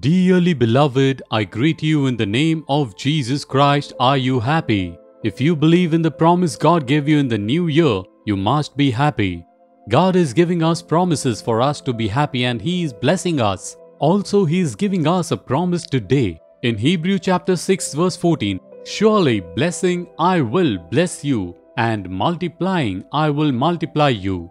Dearly beloved, I greet you in the name of Jesus Christ. Are you happy? If you believe in the promise God gave you in the new year, you must be happy. God is giving us promises for us to be happy and He is blessing us. Also, He is giving us a promise today. In Hebrew chapter 6 verse 14, Surely blessing I will bless you, and multiplying I will multiply you.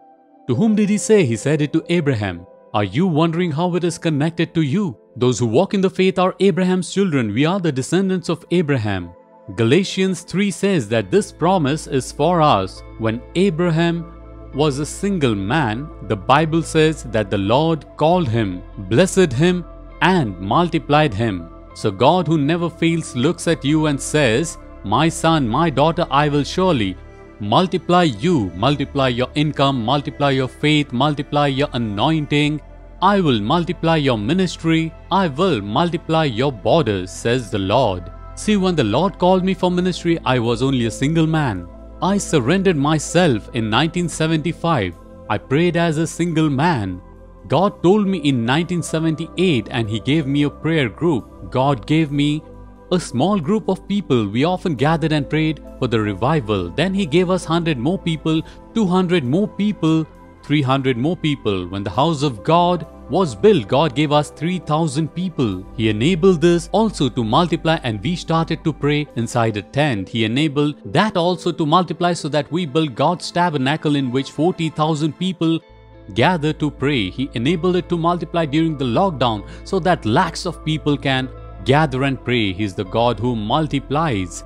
To whom did He say? He said it to Abraham. Are you wondering how it is connected to you? Those who walk in the faith are Abraham's children. We are the descendants of Abraham. Galatians 3 says that this promise is for us. When Abraham was a single man, the Bible says that the Lord called him, blessed him, and multiplied him. So God who never fails looks at you and says, My son, my daughter, I will surely multiply you, multiply your income, multiply your faith, multiply your anointing, I will multiply your ministry, I will multiply your borders, says the Lord. See, when the Lord called me for ministry, I was only a single man. I surrendered myself in 1975. I prayed as a single man. God told me in 1978 and He gave me a prayer group. God gave me a small group of people. We often gathered and prayed for the revival. Then He gave us 100 more people, 200 more people, 300 more people. When the house of God was built, God gave us 3000 people. He enabled this also to multiply and we started to pray inside a tent. He enabled that also to multiply so that we built God's tabernacle in which 40,000 people gather to pray. He enabled it to multiply during the lockdown so that lakhs of people can gather and pray. He is the God who multiplies.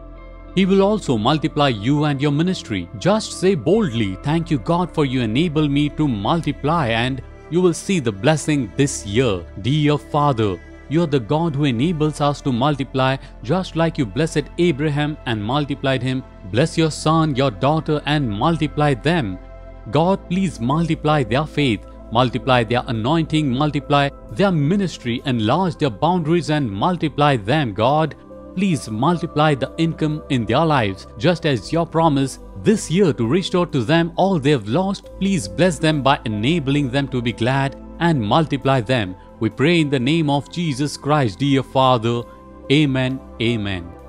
He will also multiply you and your ministry. Just say boldly, Thank you, God, for you enable me to multiply, and you will see the blessing this year. Dear Father, you are the God who enables us to multiply, just like you blessed Abraham and multiplied him. Bless your son, your daughter, and multiply them. God, please multiply their faith, multiply their anointing, multiply their ministry, enlarge their boundaries, and multiply them, God. Please multiply the income in their lives just as your promise this year to restore to them all they've lost. Please bless them by enabling them to be glad and multiply them. We pray in the name of Jesus Christ, dear Father. Amen. Amen.